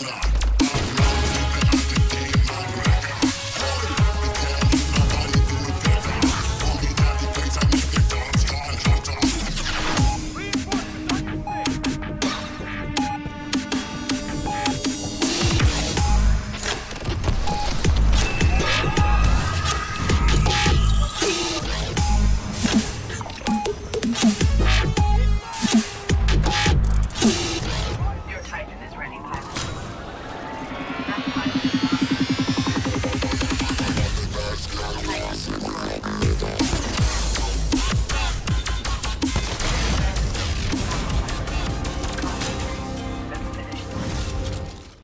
Pentagon.